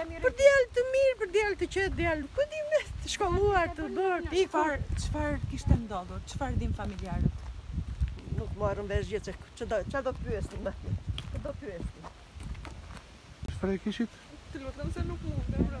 Për djalë të mirë, për djalë të qetë, djalë, ku di unë, të shkolluar, të bërë, të ikur. Çfarë kishte ndodhur, çfarë dinë familjarët? Nuk morëm vesh gjë që, që do, që do pyesim një, që do pyesim. Çfarë e kishit? Të lutem se nuk mund, e bro.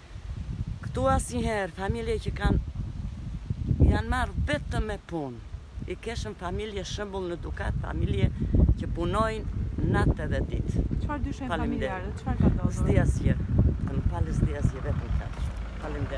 Këtu asnjëherë familje që kanë janë marrë vetëm me punë. I kishim familje shembull në Dukat, familje që punojnë natë edhe ditë. Çfarë dyshojnë familjarët? Çfarë ka ndodhur? S'di asgjë. Të më falësh, s'di asgjë vetëm kaq. Faleminderit.